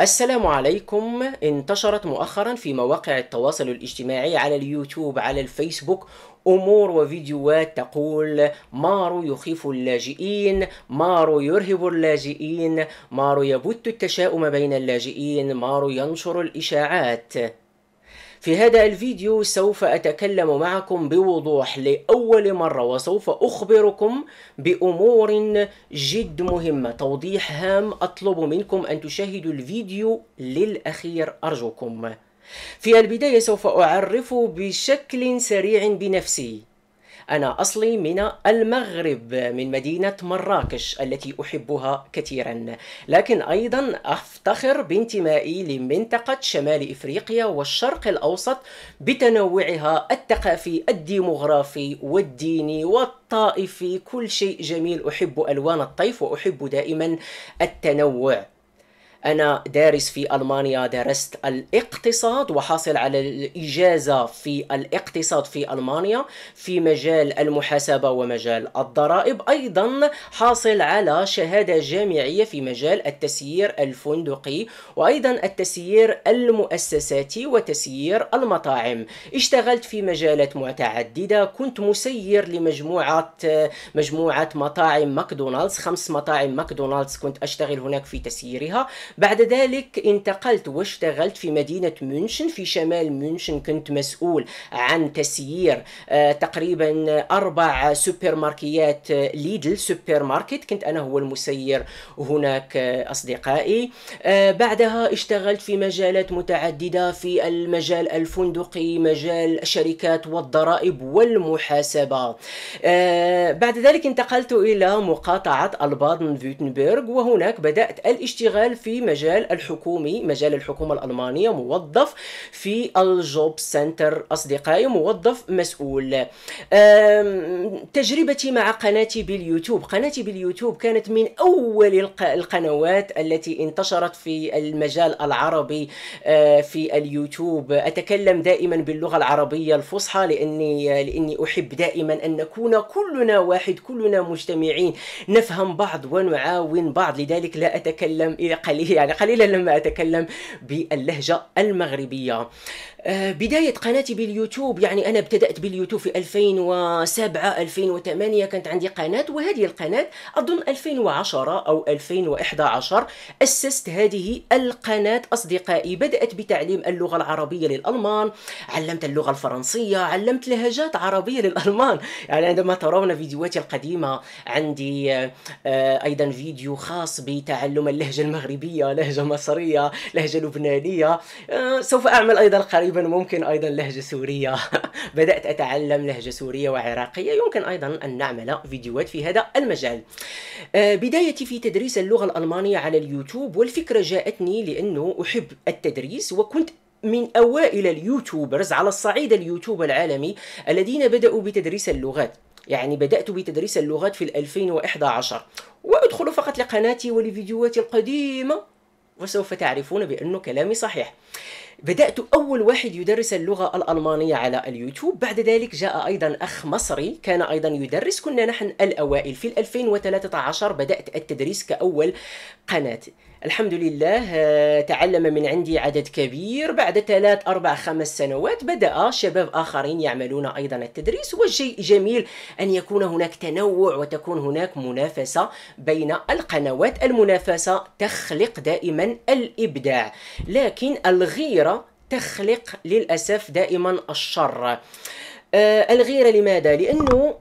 السلام عليكم. انتشرت مؤخرا في مواقع التواصل الاجتماعي على اليوتيوب على الفيسبوك أمور وفيديوهات تقول مارو يخيف اللاجئين مارو يرهب اللاجئين مارو يبث التشاؤم بين اللاجئين مارو ينشر الإشاعات. في هذا الفيديو سوف أتكلم معكم بوضوح لأول مرة وسوف أخبركم بأمور جد مهمة. توضيح هام أطلب منكم أن تشاهدوا الفيديو للأخير. أرجوكم. في البداية سوف أعرف بشكل سريع بنفسي. أنا أصلي من المغرب من مدينة مراكش التي أحبها كثيرا. لكن أيضا أفتخر بانتمائي لمنطقة شمال إفريقيا والشرق الأوسط بتنوعها الثقافي الديمغرافي والديني والطائفي. كل شيء جميل أحب ألوان الطيف وأحب دائما التنوع. أنا دارس في ألمانيا درست الاقتصاد وحاصل على الإجازة في الاقتصاد في ألمانيا في مجال المحاسبة ومجال الضرائب. أيضا حاصل على شهادة جامعية في مجال التسيير الفندقي وأيضا التسيير المؤسساتي وتسيير المطاعم. اشتغلت في مجالات متعددة كنت مسير لمجموعة مجموعة مطاعم ماكدونالدز خمس مطاعم ماكدونالدز كنت أشتغل هناك في تسييرها. بعد ذلك انتقلت واشتغلت في مدينة مونشن في شمال مونشن كنت مسؤول عن تسيير آه تقريبا أربع سوبر ماركيات آه ليدل سوبر ماركت كنت أنا هو المسير هناك آه أصدقائي. بعدها اشتغلت في مجالات متعددة في المجال الفندقي مجال الشركات والضرائب والمحاسبة. بعد ذلك انتقلت إلى مقاطعة البادن فورتمبيرغ وهناك بدأت الاشتغال في مجال الحكومي مجال الحكومة الألمانية موظف في ال Jobcenter أصدقائي موظف مسؤول. تجربتي مع قناتي باليوتيوب. قناتي باليوتيوب كانت من أول القنوات التي انتشرت في المجال العربي في اليوتيوب. أتكلم دائما باللغة العربية الفصحى لأني لأني أحب دائما أن نكون كلنا واحد كلنا مجتمعين. نفهم بعض ونعاون بعض. لذلك لا أتكلم قليلا يعني قليلا لما أتكلم باللهجة المغربية. آه، بداية قناتي باليوتيوب يعني أنا ابتدأت باليوتيوب في 2007 2008 كانت عندي قناة وهذه القناة أظن 2010 أو 2011 أسست هذه القناة. أصدقائي بدأت بتعليم اللغة العربية للألمان علمت اللغة الفرنسية علمت لهجات عربية للألمان. يعني عندما ترون فيديوهاتي القديمة عندي آه، أيضا فيديو خاص بتعلم اللهجة المغربية. لهجة مصرية لهجة لبنانية. آه، سوف أعمل أيضا قريبا ممكن أيضا لهجة سورية. بدأت أتعلم لهجة سورية وعراقية. يمكن أيضا أن نعمل فيديوهات في هذا المجال. آه، بدايتي في تدريس اللغة الألمانية على اليوتيوب والفكرة جاءتني لأنه أحب التدريس وكنت من أوائل اليوتيوبرز على الصعيد اليوتيوب العالمي الذين بدأوا بتدريس اللغات. يعني بدأت بتدريس اللغات في 2011 وادخلوا فقط لقناتي ولفيديوهاتي القديمة. وسوف تعرفون بأنه كلامي صحيح. بدأت أول واحد يدرس اللغة الألمانية على اليوتيوب. بعد ذلك جاء أيضا أخ مصري كان أيضا يدرس. كنا نحن الأوائل في 2013 بدأت التدريس كأول قناة. الحمد لله آه، تعلم من عندي عدد كبير. بعد ثلاث أربع خمس سنوات بدأ شباب آخرين يعملون أيضا التدريس والشيء جميل أن يكون هناك تنوع وتكون هناك منافسة بين القنوات. المنافسة تخلق دائما الإبداع لكن الغيرة تخلق للأسف دائما الشر. آه الغيرة لماذا؟ لأنه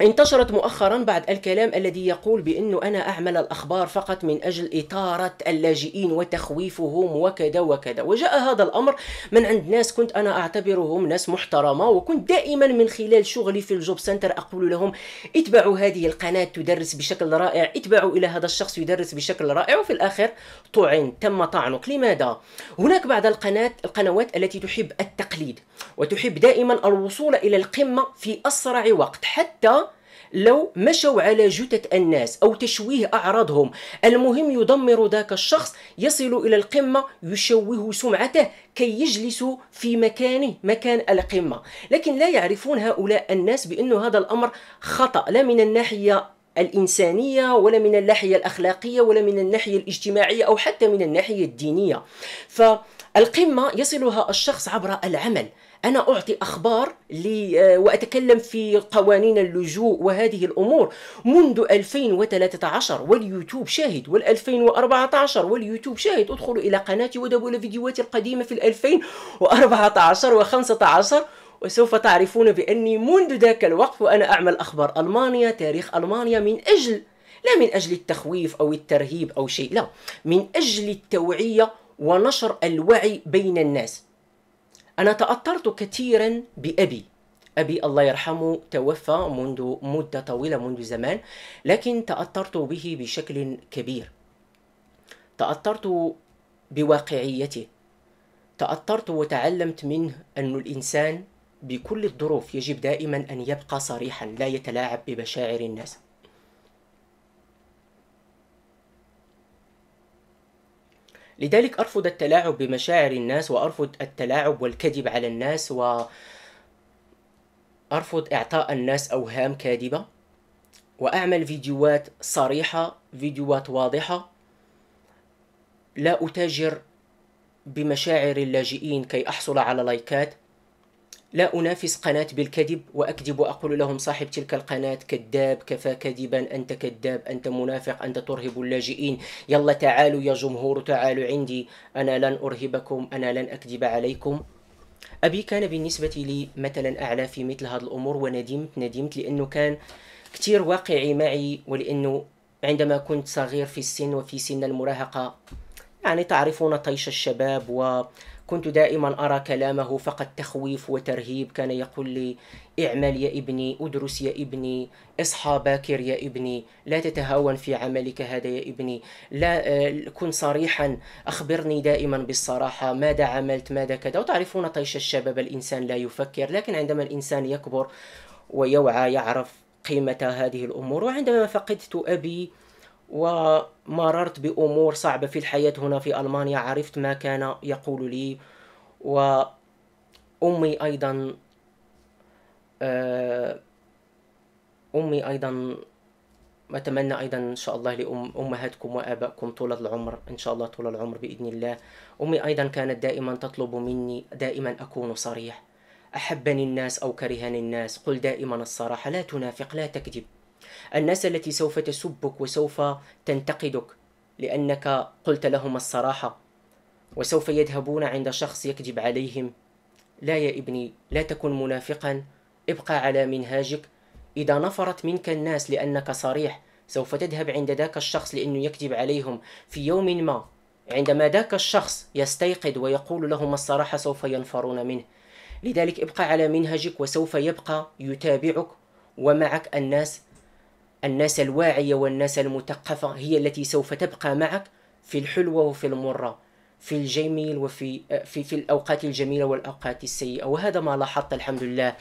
انتشرت مؤخرا بعد الكلام الذي يقول بأنه أنا أعمل الأخبار فقط من أجل إثارة اللاجئين وتخويفهم وكذا وكذا وجاء هذا الأمر من عند ناس كنت أنا أعتبرهم ناس محترمة وكنت دائما من خلال شغلي في الجوب سنتر أقول لهم اتبعوا هذه القناة تدرس بشكل رائع اتبعوا إلى هذا الشخص يدرس بشكل رائع وفي الآخر طعن تم طعنك لماذا؟ هناك بعض القناة القنوات التي تحب التقليد وتحب دائما الوصول إلى القمة في أسرع وقت حتى لو مشوا على جثة الناس أو تشويه أعراضهم المهم يدمر ذاك الشخص يصل إلى القمة يشوه سمعته كي يجلسوا في مكانه مكان القمة. لكن لا يعرفون هؤلاء الناس بأن هذا الأمر خطأ لا من الناحية الإنسانية ولا من الناحية الأخلاقية ولا من الناحية الاجتماعية أو حتى من الناحية الدينية. فالقمة يصلها الشخص عبر العمل. أنا أعطي أخبار لي وأتكلم في قوانين اللجوء وهذه الأمور. منذ 2013 واليوتيوب شاهد وال2014 واليوتيوب شاهد. ادخلوا إلى قناتي وذهبوا إلى فيديوهاتي القديمة في 2014 و15 وسوف تعرفون بأني منذ ذاك الوقت وأنا أعمل أخبار ألمانيا تاريخ ألمانيا من أجل لا من أجل التخويف أو الترهيب أو شيء لا من أجل التوعية ونشر الوعي بين الناس. أنا تأثرت كثيرا بأبي. أبي الله يرحمه توفى منذ مدة طويلة منذ زمان لكن تأثرت به بشكل كبير. تأثرت بواقعيته. تأثرت وتعلمت منه أن الإنسان بكل الظروف يجب دائما أن يبقى صريحا لا يتلاعب بمشاعر الناس. لذلك أرفض التلاعب بمشاعر الناس وأرفض التلاعب والكذب على الناس وأرفض إعطاء الناس أوهام كاذبة وأعمل فيديوهات صريحة فيديوهات واضحة. لا أتاجر بمشاعر اللاجئين كي أحصل على لايكات. لا أنافس قناة بالكذب وأكذب وأقول لهم صاحب تلك القناة كذاب كفى كذبا أنت كذاب أنت منافق أنت ترهب اللاجئين. يلا تعالوا يا جمهور تعالوا عندي. أنا لن أرهبكم أنا لن أكذب عليكم. أبي كان بالنسبة لي مثلا أعلى في مثل هذه الأمور وندمت ندمت لأنه كان كثير واقعي معي ولأنه عندما كنت صغير في السن وفي سن المراهقة يعني تعرفون طيش الشباب و كنت دائما أرى كلامه فقط تخويف وترهيب. كان يقول لي اعمل يا ابني ادرس يا ابني اصحى باكر يا ابني لا تتهاون في عملك هذا يا ابني لا آه، كن صريحا أخبرني دائما بالصراحة ماذا عملت ماذا كذا. وتعرفون طيش الشباب الإنسان لا يفكر لكن عندما الإنسان يكبر ويوعى يعرف قيمة هذه الأمور وعندما فقدت أبي ومررت بأمور صعبة في الحياة هنا في ألمانيا. عرفت ما كان يقول لي. وأمي أيضا آه، أمي أيضا أتمنى أيضا إن شاء الله لأمهاتكم وآبائكم طول العمر إن شاء الله طول العمر بإذن الله. أمي أيضا كانت دائما تطلب مني دائما أكون صريح. أحبني الناس أو كرهني الناس. قل دائما الصراحة لا تنافق لا تكذب. الناس التي سوف تسبك وسوف تنتقدك لأنك قلت لهم الصراحة وسوف يذهبون عند شخص يكذب عليهم. لا يا ابني لا تكن منافقا ابقى على منهاجك. إذا نفرت منك الناس لأنك صريح سوف تذهب عند ذاك الشخص لأنه يكذب عليهم. في يوم ما عندما ذاك الشخص يستيقظ ويقول لهم الصراحة سوف ينفرون منه. لذلك ابقى على منهجك وسوف يبقى يتابعك ومعك الناس الناس الواعية والناس المثقفة هي التي سوف تبقى معك في الحلوة وفي المرة في الجميل وفي في في الأوقات الجميلة والأوقات السيئة. وهذا ما لاحظت الحمد لله.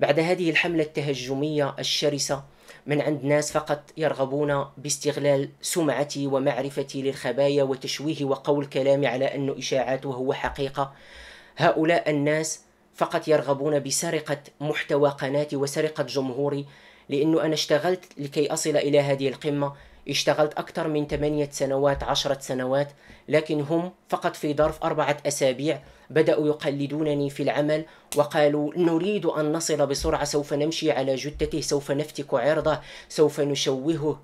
بعد هذه الحملة التهجمية الشرسة من عند ناس فقط يرغبون باستغلال سمعتي ومعرفتي للخبايا وتشويه وقول كلامي على انه اشاعات وهو حقيقة. هؤلاء الناس فقط يرغبون بسرقة محتوى قناتي وسرقة جمهوري لأنه أنا اشتغلت لكي أصل إلى هذه القمة. اشتغلت أكثر من ثمانية سنوات عشرة سنوات لكن هم فقط في ظرف أربعة أسابيع بدأوا يقلدونني في العمل وقالوا نريد أن نصل بسرعة سوف نمشي على جثته سوف نفتك عرضه سوف نشوهه.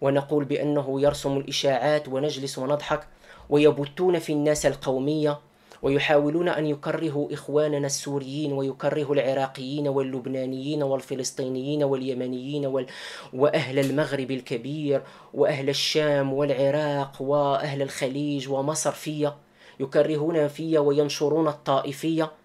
ونقول بأنه يرسم الإشاعات ونجلس ونضحك ويبتون في الناس القومية ويحاولون أن يكرهوا إخواننا السوريين ويكرهوا العراقيين واللبنانيين والفلسطينيين واليمنيين وال... وأهل المغرب الكبير وأهل الشام والعراق وأهل الخليج ومصر فيا يكرهون فيا وينشرون الطائفية.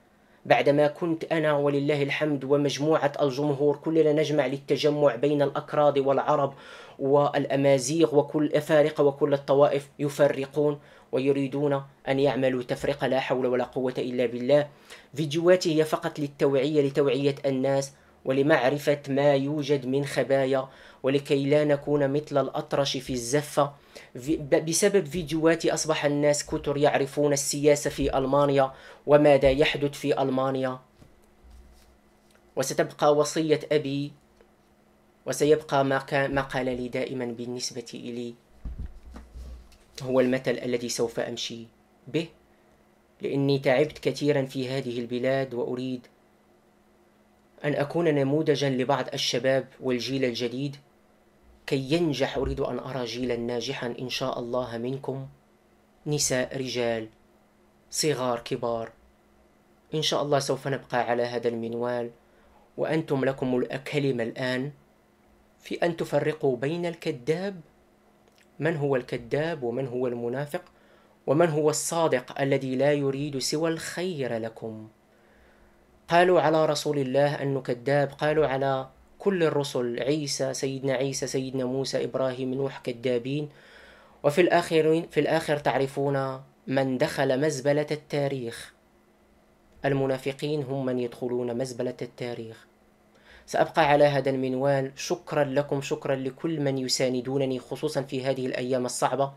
بعدما كنت أنا ولله الحمد ومجموعة الجمهور كلنا نجمع للتجمع بين الأكراد والعرب والأمازيغ وكل أفارقة وكل الطوائف يفرقون ويريدون أن يعملوا تفرقة لا حول ولا قوة إلا بالله. فيديوهاتي هي فقط للتوعية لتوعية الناس ولمعرفة ما يوجد من خبايا ولكي لا نكون مثل الأطرش في الزفة. بسبب فيديوهاتي أصبح الناس كثر يعرفون السياسة في ألمانيا وماذا يحدث في ألمانيا. وستبقى وصية أبي وسيبقى ما قال لي دائما بالنسبة إلي. هو المثل الذي سوف أمشي به لأني تعبت كثيرا في هذه البلاد وأريد أن أكون نموذجا لبعض الشباب والجيل الجديد؟ كي ينجح أريد أن أرى جيلا ناجحا إن شاء الله منكم. نساء رجال صغار كبار. إن شاء الله سوف نبقى على هذا المنوال وأنتم لكم الكلمة الآن. في أن تفرقوا بين الكذاب من هو الكذاب ومن هو المنافق ومن هو الصادق الذي لا يريد سوى الخير لكم؟ قالوا على رسول الله أنه كذاب قالوا على كل الرسل عيسى سيدنا عيسى سيدنا موسى إبراهيم نوح كذابين. وفي الآخر في الآخر تعرفون من دخل مزبلة التاريخ. المنافقين هم من يدخلون مزبلة التاريخ. سأبقى على هذا المنوال. شكرا لكم شكرا لكل من يساندونني خصوصا في هذه الأيام الصعبة.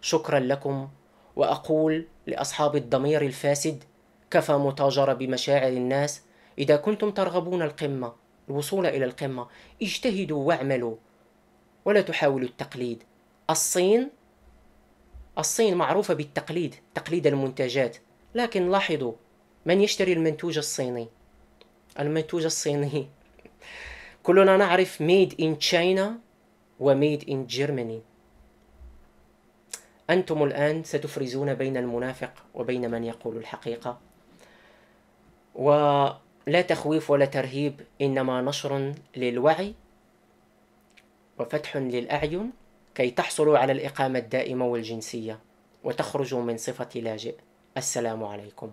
شكرا لكم. وأقول لأصحاب الضمير الفاسد كفى متاجرة بمشاعر الناس؟ إذا كنتم ترغبون القمة الوصول إلى القمة اجتهدوا واعملوا. ولا تحاولوا التقليد. الصين الصين معروفة بالتقليد تقليد المنتجات. لكن لاحظوا من يشتري المنتوج الصيني؟ المنتوج الصيني. كلنا نعرف ميد إن تشاينا وميد إن جيرماني أنتم الآن ستفرزون بين المنافق وبين من يقول الحقيقة. ولا تخويف ولا ترهيب إنما نشر للوعي وفتح للأعين كي تحصلوا على الإقامة الدائمة والجنسية وتخرجوا من صفة لاجئ. السلام عليكم.